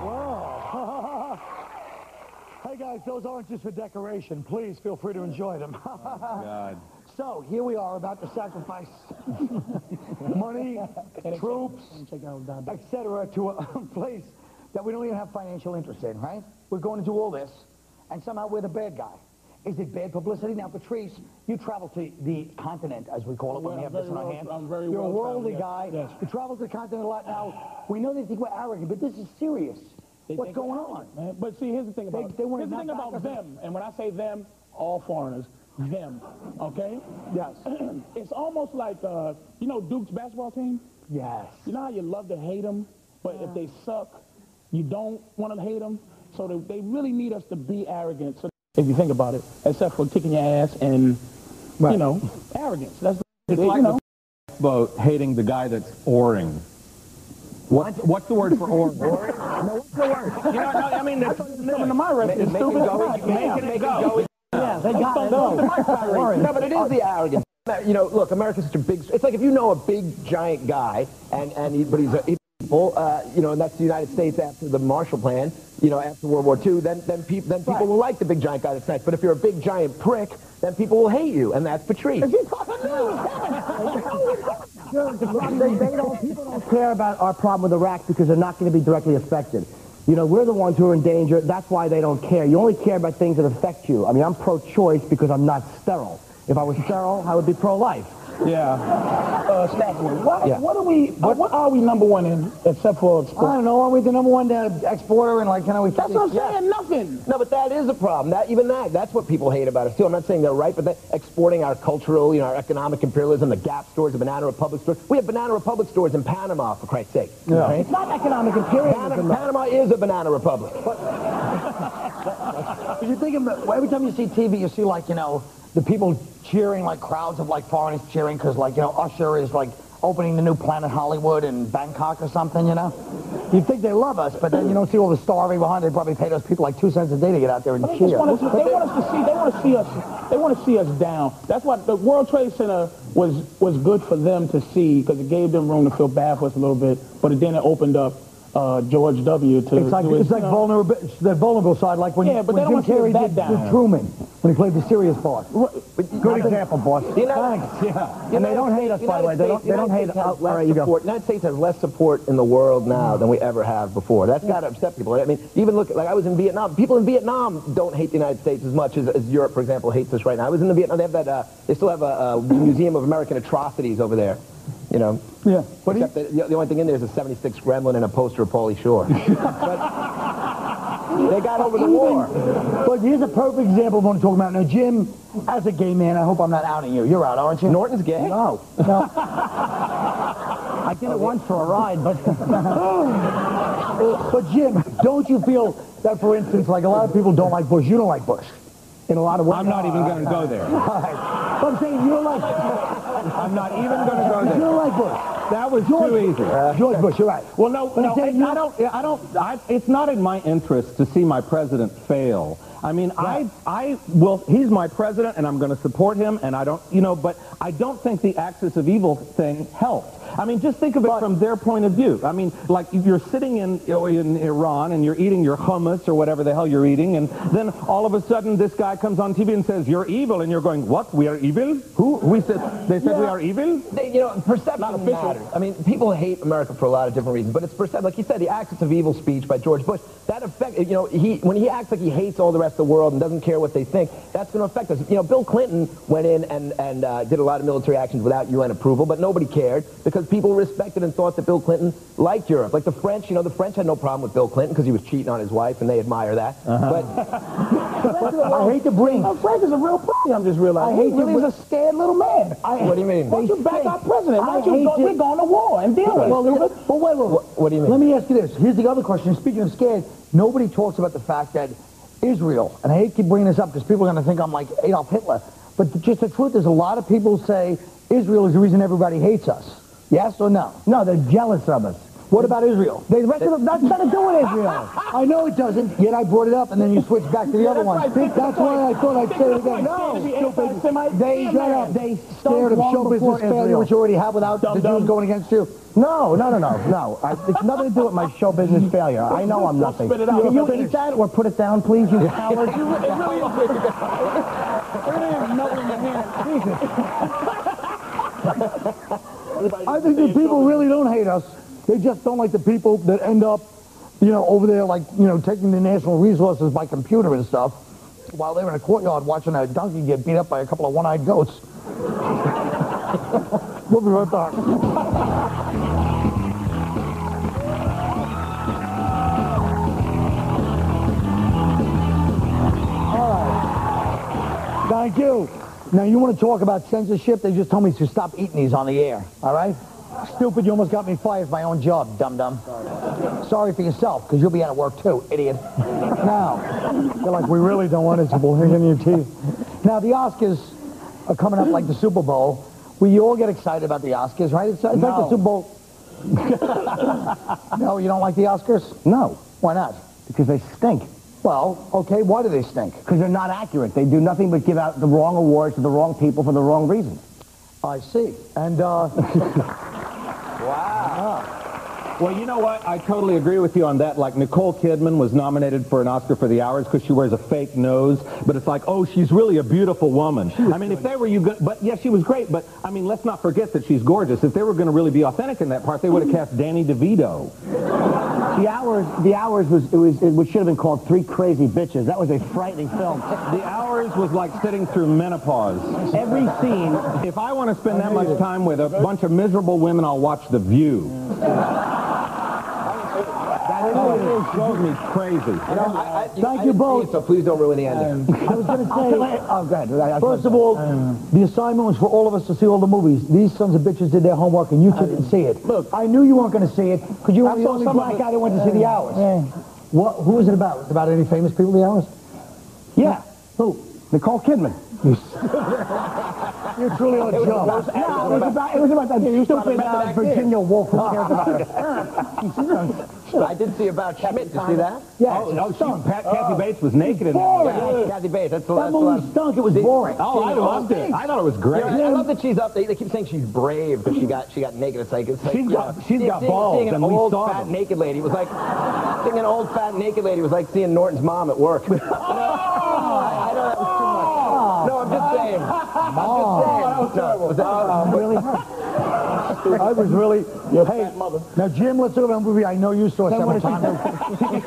Whoa. hey guys, those aren't just for decoration. Please feel free to enjoy them. God. So here we are about to sacrifice money, troops, etc. to a place that we don't even have financial interest in, right? We're going to do all this, and somehow we're the bad guy. Is it bad publicity? Now, Patrice, you travel to the continent, as we call it, when we have this in our well- hands. I'm very You're a well worldly traveled, guy. yes, yes. You travel to the continent a lot now. We know they think we're arrogant, but this is serious. They What's going on? Man. But see, here's the thing about they wanna here's the thing about them, and when I say them, all foreigners, them, okay? Yes. it's almost like, uh, you know, Duke's basketball team. Yes. You know how you love to hate them, but if they suck, you don't want to hate them. So they, they really need us to be arrogant. So if you think about it, except for kicking your ass and you know arrogance. That's It's you like know. the boat hating the guy that's oaring. What's, what's the word for oaring? No, what's the word? You know, no, I mean, that's coming to my rescue. Make it go. Make it, make it go. Yeah, they got it. Go. No, but it is the arrogance. You know, look, America's such a big. It's like if you know a big giant guy, and and he, but he's a he's people, uh, you know, and that's the United States after the Marshall Plan. You know, after World War II, then then people then people will like the big giant guy that's nice. But if you're a big giant prick, then people will hate you, and that's Patrice. they, they don't, people don't care about our problem with Iraq because they're not going to be directly affected. You know, we're the ones who are in danger. That's why they don't care. You only care about things that affect you. I mean, I'm pro-choice because I'm not sterile. If I was sterile, I would be pro-life. Yeah. Uh, what, what are we? uh, what are we number one in except for export? I don't know. Are we the number one uh, exporter and like, you know, we That's what I'm saying. Nothing. No, but that is a problem. That even that that's what people hate about us too. I'm not saying they're right, but that exporting our cultural, you know, our economic imperialism, the Gap stores, the Banana Republic stores. We have Banana Republic stores in Panama, for Christ's sake. Yeah. It's not economic imperialism. Panama, Panama is a Banana Republic. Because you think of the, every time you see TV, you see like, you know, the people cheering, like crowds of like foreigners cheering because like, you know, Usher is like opening the new Planet Hollywood in Bangkok or something, you know? You'd think they love us, but then you don't see all the starving behind. They probably pay those people like two cents a day to get out there and They, cheer. want us, they want us to see. They want to see us. They want to see us down. That's why the World Trade Center was was good for them to see because it gave them room to feel bad for us a little bit. But then it opened up uh, George W. to. It's like to his, it's like you vulnerable, it's the vulnerable side, like when, Yeah, but when they don't Jim want to see Carrey us did that with down. Truman when he played the serious part. Good example, boss. The United- Thanks. Yeah. And they don't hate us, by the way. They don't, they don't hate us. United States has all less right, you go. United States has less support in the world now than we ever have before. That's got to upset people. I mean, even look, like I was in Vietnam. People in Vietnam don't hate the United States as much as, as Europe, for example, hates us right now. I was in the Vietnam. They have that. Uh, they still have a, a Museum of American Atrocities over there. You know. Yeah. But he, Except that the, the only thing in there is a 76 Gremlin and a poster of Pauly Shore. but they got over the war. but here's a perfect example of what I'm talking about. Now, Jim, as a gay man, I hope I'm not outing you. You're out, aren't you? Norton's gay. No. No. I did it once for a ride, but but Jim, don't you feel that, for instance, like a lot of people don't like Bush. You don't like Bush. In a lot of ways. I'm not even going to go there. But I'm saying you don't like. I'm not even going to go there. don't like Bush. That was George, too easy. Uh, George Bush, you're right. Well, no, But no, I, I don't, I don't, I, it's not in my interest to see my president fail. I mean, I, I will, he's my president and I'm going to support him and I don't, you know, but I don't think the axis of evil thing helped. I mean, just think of it from their point of view. I mean, like if you're sitting in, in Iran and you're eating your hummus or whatever the hell you're eating and then all of a sudden this guy comes on TV and says, you're evil and you're going, what, we are evil? Who? We said, they said we are evil? They, you know, perception Not official. Matters. I mean, people hate America for a lot of different reasons, but it's perception. Like he said, the axis of evil speech by George Bush, that affect, you know, he, when he acts like he hates all the rest of the world and doesn't care what they think, that's going to affect us. You know, Bill Clinton went in and, and uh, did a lot of military actions without UN approval, but nobody cared because people respected and thought that Bill Clinton liked Europe. Like the French, you know, the French had no problem with Bill Clinton because he was cheating on his wife and they admire that. But I hate to bring. Oh, Frank is a real pussy. I'm just realizing. I hate he really to- is a scared little man. what do you mean? Why don't you back our president? Why don't you go, going to war and deal with it. Well, stupid. but wait, wait, wait. what do you mean? Let me ask you this. Here's the other question. Speaking of scared, nobody talks about the fact that Israel, and I hate to keep bringing this up because people are going to think I'm like Adolf Hitler, but the- just the truth is a lot of people say Israel is the reason everybody hates us. Yes or no? no, they're jealous of us. What about Israel? The rest of them, that's nothing to do with Israel. I know it doesn't, yet I brought it up, and then you switched back to the other one. That's why I thought I'd say it again. No, They, shut up, they scared of show business failure, which you already have without the Jews dum. going against you. No, no, no, no, no. I, it's nothing to do with my show business failure. I know I'm nothing. Spit it out. Can you eat that or put it down, please, you coward? I think the people really don't hate us. They just don't like the people that end up, you know, over there, like, you know, taking the national resources by computer and stuff, while they're in a courtyard watching a donkey get beat up by a couple of one-eyed goats. we'll be right back. Thank you. Now, you want to talk about censorship? They just told me to stop eating these on the air, all right? Stupid, you almost got me fired from my own job, dum-dum. Sorry for yourself, because you'll be out of work too, idiot. Now, they're like, we really don't want it, we'll hang in your teeth. Now, the Oscars are coming up like the Super Bowl. We all get excited about the Oscars, right? It's, it's like the No. Super Bowl. no, you don't like the Oscars? No, Why not? because they stink. Well, okay, why do they stink? Because they're not accurate. They do nothing but give out the wrong awards to the wrong people for the wrong reasons. I see. And, uh, Well, you know what? I totally agree with you on that. Like Nicole Kidman was nominated for an Oscar for The Hours because she wears a fake nose, but it's like, oh, she's really a beautiful woman. I mean, if they were you, but yeah, she was great. But I mean, let's not forget that she's gorgeous. If they were going to really be authentic in that part, they would have cast Danny DeVito. The hours, the hours was it was it should have been called Three Crazy Bitches. That was a frightening film. The Hours was like sitting through menopause. Every scene, If I want to spend that much time with a bunch of miserable women, I'll watch The View. Oh, it drove me crazy. Thank you both. So please don't ruin the ending. Um, I was going to say, oh, good. I- I- First of all, the assignment was for all of us to see all the movies. These sons of bitches did their homework, and you two didn't see it. Look, I knew you weren't going to see it because you were I the only black guy that went to see the hours. What? Who was it about? Was it about any famous people? The hours? yeah. Who? Nicole Kidman. You're truly on a job. No, it was about it was about that stupid uh, Virginia Woolf. Who cares about it? I did see about Kathy Schmidt. Did you see that? Yeah, Oh, no, stunk. she, Pat, Kathy uh, Bates was naked in that. Yeah, Kathy Bates. That's the That the movie last. stunk. It was boring. Oh, I loved it. I thought it was great. Yeah, I love that she's up. They, they keep saying she's brave because she got she got naked. It's like it's like She's you got- know, she's seeing- got balls, Seeing an and we old saw fat them. naked lady was like seeing an old fat naked lady was like seeing Norton's mom at work. Know? I, I know that was too much. No, I'm just saying. I'm just saying. Oh, no, was that, I'm really uh, hurt. I was really. hey, now Jim, let's talk about a movie I know you saw several times.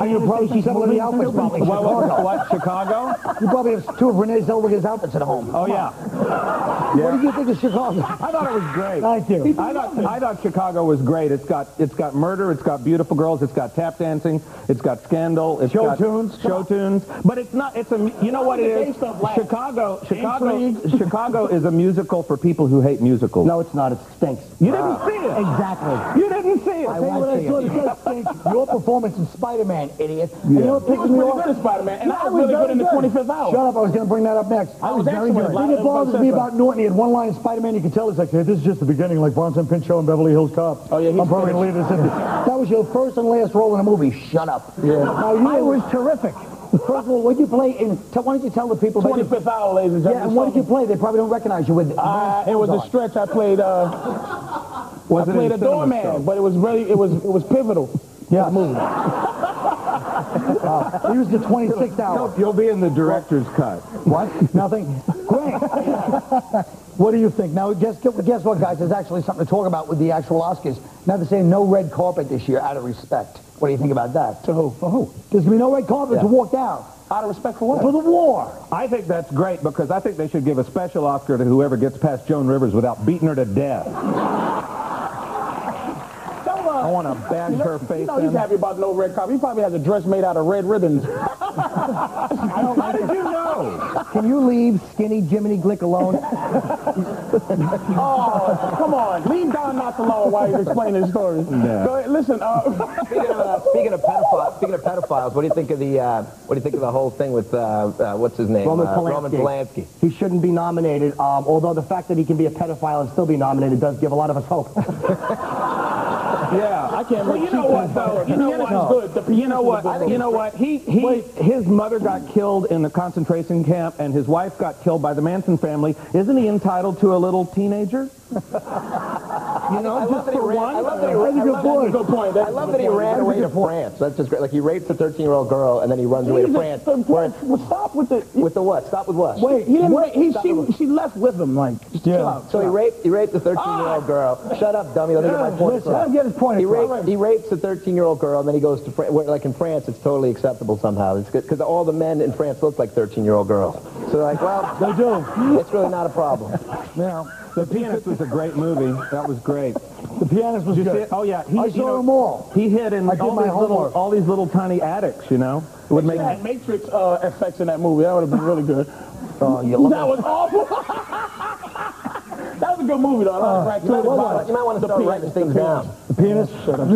and you probably see some of the outfits probably. What, what, Chicago. what, Chicago? You probably have two of Renee Zellweger's outfits at home. Oh, yeah. What did you think of Chicago? I thought it was great. Thank you. I thought, I thought Chicago was great. It's got it's got murder, it's got beautiful girls, it's got tap dancing, it's got scandal, it's Show got tunes. show tunes. But it's not. It's a. You know what it They is? stuff like Chicago. Chicago. Chicago is a musical for people who hate musicals. No, it's not. It stinks. you didn't see it. Exactly. You didn't see it. Tell you what I saw that does stink. Your performance in Spider-Man, idiot. And you know what was me off? good in Spider-Man, and Yeah, I it was really good in the 25th hour. Shut up, I was going to bring that up next. I was very good. The thing that bothers me about Norton, he had one line in Spider-Man, you could tell it's like, hey, this is just the beginning, like Bronson Pinchot and Beverly Hills Cop. Oh, yeah, he's I'm probably going to leave this in. That was your first and last role in a movie. Shut up. Yeah. Now, you I was terrific. First of all, what did you play in, why don't you tell the people about 25th hour, ladies and gentlemen. Yeah, and what did you play? They probably don't recognize you with Uh, it was a stretch. I played. Uh, Was I it played a doorman, CinemaScope? but it was really it was it was pivotal. Yeah. he was the 26th hour. You'll be in the director's cut. What? Nothing. Great. what do you think? Now, guess, guess what, guys? There's actually something to talk about with the actual Oscars. Now they're saying no red carpet this year out of respect. What do you think about that? To who? For who? There's going to be no red carpet to walk down. Out of respect for what? For the war. I think that's great because I think they should give a special Oscar to whoever gets past Joan Rivers without beating her to death. I want to bash her You face know he's in. happy about no red carpet. He probably has a dress made out of red ribbons. How did you know? Can you leave skinny Jiminy Glick alone? Oh, come on. Leave Don Knotts alone while he's explaining his story. Yeah. Go. Listen, uh, speaking of uh, speaking of pedophiles, speaking of pedophiles, what do you think of the uh, what do you think of the whole thing with uh, uh, what's his name? Roman uh, Polanski. Roman Polanski. He shouldn't be nominated, um, although the fact that he can be a pedophile and still be nominated does give a lot of us hope. Yeah, I can't Well, you know what though? You know Pianist what? is good. The You know what? movie. You know what? He he his mother got killed in the concentration camp, and his wife got killed by the Manson family. Isn't he entitled to a little teenager? you know, I love just that he for ran- one. I love that he That's a I good point. Point. That's love that he ran away to. France. That's just great. Like he rapes a 13-year-old girl and then he runs away to France. the- well, stop with the. with the what? Stop with what? Wait, he didn't. Wait, he, she, she left with him. Like, out. So he raped he raped a 13-year-old ah! girl. Shut up, dummy. Let me get my point let him get his point He he rapes a 13-year-old girl, and then he goes to France. Like in France, it's totally acceptable somehow. It's good because all the men in France look like 13-year-old girls. So like, well, They do. it's really not a problem. Know, The Pianist was a great movie. That was great. the pianist was Did you see good. it? Oh yeah, he, I you saw know, them all. He hid in I did all my these little all these little tiny attics. You know, it would make. That Matrix uh, effects in that movie. That would have been really good. Oh, you love That was awful. that was a good movie, though. I like You might, wanna- you might want to start writing things down. The pianist? Shut up.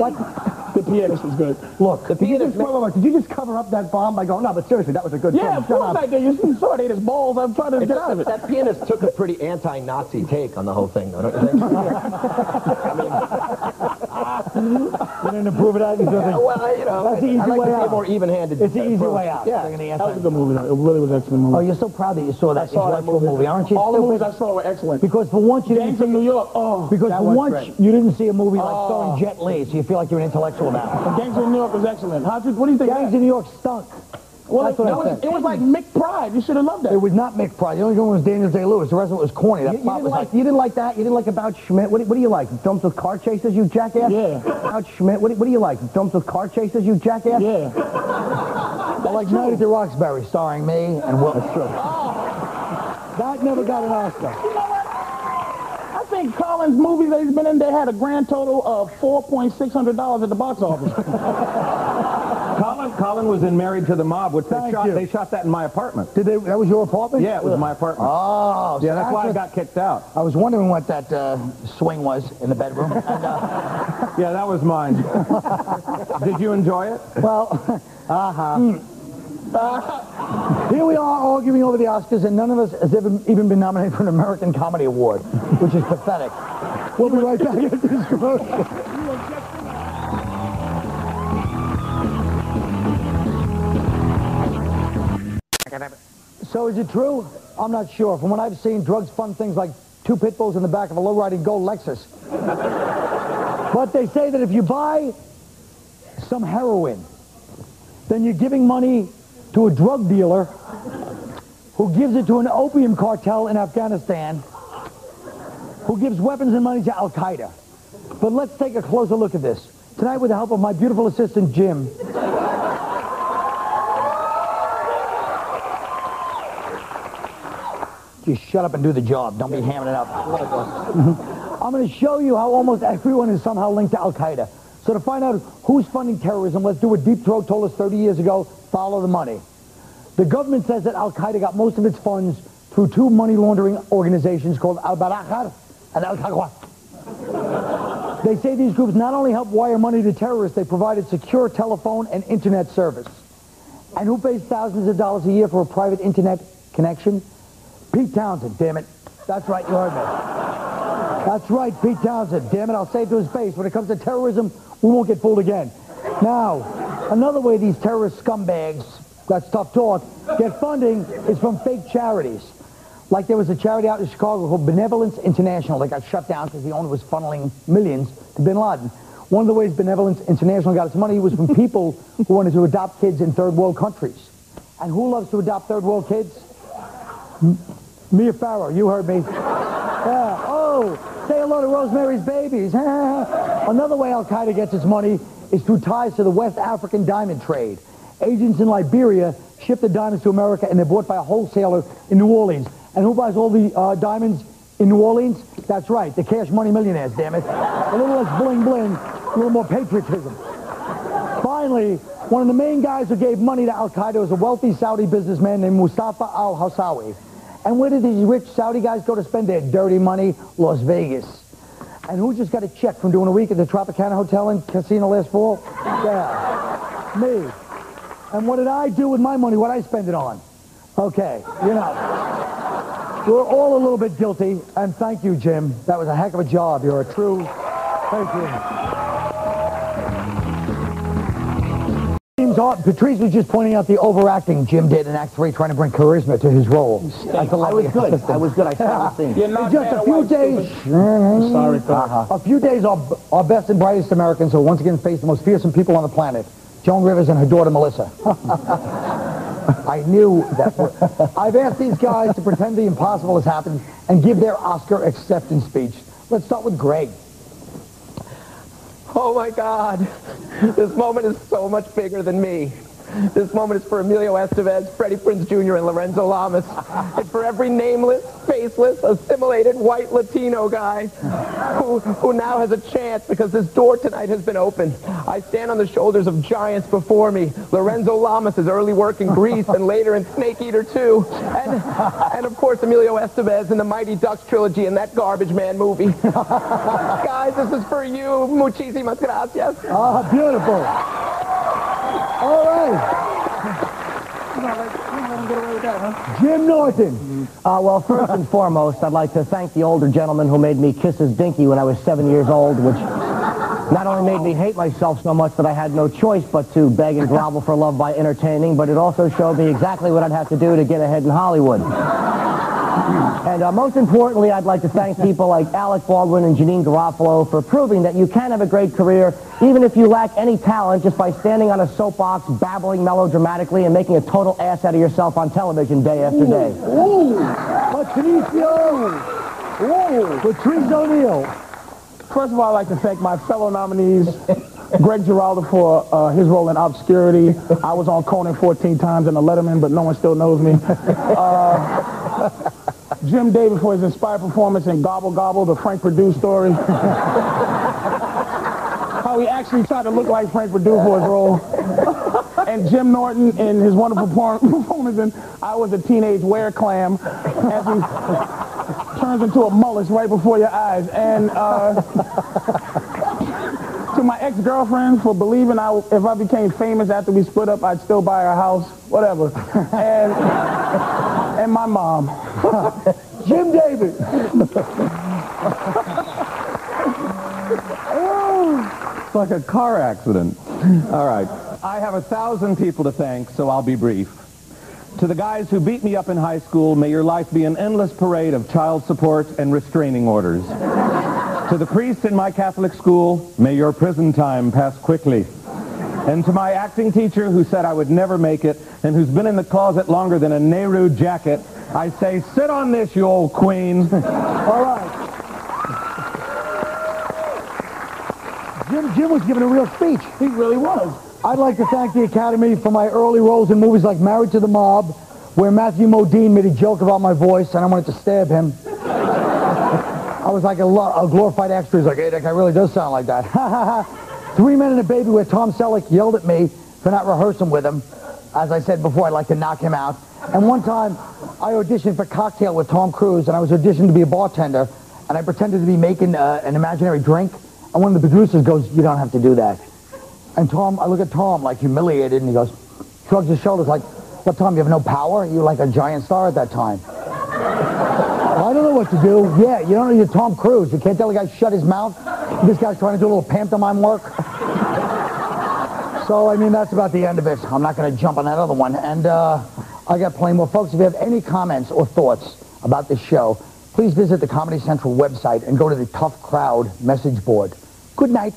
What? The pianist was good. Look, Did you, just, wait, wait, wait, did you just cover up that bomb by going, no, but seriously, that was a good Yeah, film. of Shut course up. I did. You saw it ate his balls. I'm trying to get out of it. That pianist took a pretty anti-Nazi take on the whole thing, though, don't you think? you didn't approve of that? You just think- well, you know, That's the easy I like way to see a out. more even-handed It's the easy approach. way out. Yeah. Taking the That was a good movie, though. It really was an excellent movie. Oh, you're so proud that you saw that saw that intellectual movie. movie, aren't you? All the movies I saw were excellent. Because for once you didn't Gangs of New see, York. Oh, because for once great. you didn't see a movie like Oh. starring Jet Li, so you feel like you're an intellectual now. Gangs of New York was excellent. How'd you, what do you think? of Gangs of New York stunk. Well, That's what I was, said. it was like Mick Pride. You should have loved that. It was not Mick Pride. The only one was Daniel Day-Lewis. The rest of it was corny. You, That you plot didn't was like, you didn't like that? You didn't like About Schmidt? What do, what do you like? Films with car chases, you jackass? Yeah. About Schmidt? What do, what do you like? Films with car chases, you jackass? Yeah. I like Night at the Roxbury, starring me and Will. That's true. Oh. That never got an Oscar. You know what? I think Colin's movies that he's been in, they had a grand total of $4,600 at the box office. Colin Colin was in Married to the Mob, which they Thank shot. you. They shot that in my apartment. Did they? That was your apartment? Yeah, it was my apartment. Oh, so yeah, that's why I got kicked out. I was wondering what that uh, swing was in the bedroom. And, uh, Yeah, that was mine. Did you enjoy it? well, uh-huh. Here we are arguing over the Oscars, and none of us has ever even been nominated for an American Comedy Award, which is pathetic. We'll be right back after this commercial. Is it true? I'm not sure. From what I've seen, drugs fund things like two pit bulls in the back of a low-riding gold Lexus. but they say that if you buy some heroin, then you're giving money to a drug dealer who gives it to an opium cartel in Afghanistan, who gives weapons and money to Al-Qaeda. But let's take a closer look at this. Tonight, with the help of my beautiful assistant, Jim, Just shut up and do the job. Don't be hamming it up. I'm going to show you how almost everyone is somehow linked to Al-Qaeda. So to find out who's funding terrorism, let's do what Deep Throat told us 30 years ago, follow the money. The government says that Al-Qaeda got most of its funds through two money laundering organizations called Al-Barakaat and Al-Qaeda. They say these groups not only help wire money to terrorists, they provided secure telephone and internet service. And who pays thousands of dollars a year for a private internet connection? Pete Townshend, damn it. That's right, you heard me. That's right, Pete Townshend. Damn it, I'll say it to his face. When it comes to terrorism, we won't get fooled again. Now, another way these terrorist scumbags, that's tough talk, get funding is from fake charities. Like there was a charity out in Chicago called Benevolence International that got shut down because the owner was funneling millions to bin Laden. One of the ways Benevolence International got its money was from people who wanted to adopt kids in third world countries. And who loves to adopt third world kids? Mia Farrow, you heard me. Yeah. Oh, say hello to Rosemary's Babies. Another way Al-Qaeda gets its money is through ties to the West African diamond trade. Agents in Liberia ship the diamonds to America and they're bought by a wholesaler in New Orleans. And who buys all the uh, diamonds in New Orleans? That's right, the cash money millionaires, damn it. A little less bling bling, a little more patriotism. Finally, one of the main guys who gave money to Al-Qaeda was a wealthy Saudi businessman named Mustafa al-Hawsawi. And where did these rich Saudi guys go to spend their dirty money? Las Vegas. And who just got a check from doing a week at the Tropicana Hotel and Casino last fall? Yeah, me. And what did I do with my money? What I spend it on? Okay, you know. We're all a little bit guilty, and thank you, Jim. That was a heck of a job. You're a true Thank you. Seems odd. Patrice was just pointing out the overacting Jim did in Act 3, trying to bring charisma to his role. As the I was good. I was good. I saw the scene. You're not just a few white, days, stupid. Sorry, Carl. Uh-huh. a few days, our, our best and brightest Americans will once again face the most fearsome people on the planet, Joan Rivers and her daughter Melissa. I knew that. I've asked these guys to pretend the impossible has happened and give their Oscar acceptance speech. Let's start with Greg. Oh my God, this moment is so much bigger than me. This moment is for Emilio Estevez, Freddie Prinze Jr., and Lorenzo Lamas. It's for every nameless, faceless, assimilated white Latino guy who, who now has a chance because this door tonight has been opened. I stand on the shoulders of giants before me. Lorenzo Lamas' early work in Grease and later in Snake Eater 2. And, and of course, Emilio Estevez in the Mighty Ducks trilogy and that Garbage Man movie. Guys, this is for you. Muchísimas gracias. Ah, beautiful. All right. Jim Norton. Uh, well, first and foremost, I'd like to thank the older gentleman who made me kiss his dinky when I was seven years old, which not only made me hate myself so much that I had no choice but to beg and grovel for love by entertaining, but it also showed me exactly what I'd have to do to get ahead in Hollywood. And uh, most importantly, I'd like to thank people like Alec Baldwin and Janeane Garofalo for proving that you can have a great career even if you lack any talent just by standing on a soapbox, babbling melodramatically, and making a total ass out of yourself on television day after day. Ooh, Patricio. Ooh, Patrice O'Neal. First of all, I'd like to thank my fellow nominees, Greg Giraldo for uh, his role in Obscurity. I was on Conan 14 times in the Letterman, but no one still knows me. Uh, Jim Davis for his inspired performance in Gobble Gobble, the Frank Perdue story. How he actually tried to look like Frank Perdue for his role. And Jim Norton in his wonderful performance in I Was a Teenage Were Clam as he turns into a mullet right before your eyes. And uh, to my ex-girlfriend for believing I, if I became famous after we split up, I'd still buy her house, whatever. And, and my mom. Jim David. It's like a car accident. All right. I have a thousand people to thank, so I'll be brief. To the guys who beat me up in high school, may your life be an endless parade of child support and restraining orders. to the priests in my Catholic school, may your prison time pass quickly. And to my acting teacher who said I would never make it and who's been in the closet longer than a Nehru jacket, I say, sit on this, you old queen. All right. Jim, Jim was giving a real speech. He really was. I'd like to thank the Academy for my early roles in movies like Married to the Mob, where Matthew Modine made a joke about my voice, and I wanted to stab him. I was like a, a glorified extra. He's like, hey, that guy really does sound like that. Three Men and a Baby, where Tom Selleck yelled at me for not rehearsing with him. As I said before, I'd like to knock him out. And one time, I auditioned for Cocktail with Tom Cruise, and I was auditioning to be a bartender, and I pretended to be making uh, an imaginary drink. And one of the producers goes, you don't have to do that. And Tom, I look at Tom like humiliated, and he goes, shrugs his shoulders like, what, Tom, you have no power? You're like a giant star at that time. I don't know what to do. Yeah, you don't know you're Tom Cruise. You can't tell the guy shut his mouth. This guy's trying to do a little pantomime work. So, I mean, that's about the end of it. I'm not going to jump on that other one. And uh, I got plenty more. Folks, if you have any comments or thoughts about this show, please visit the Comedy Central website and go to the Tough Crowd message board. Good night.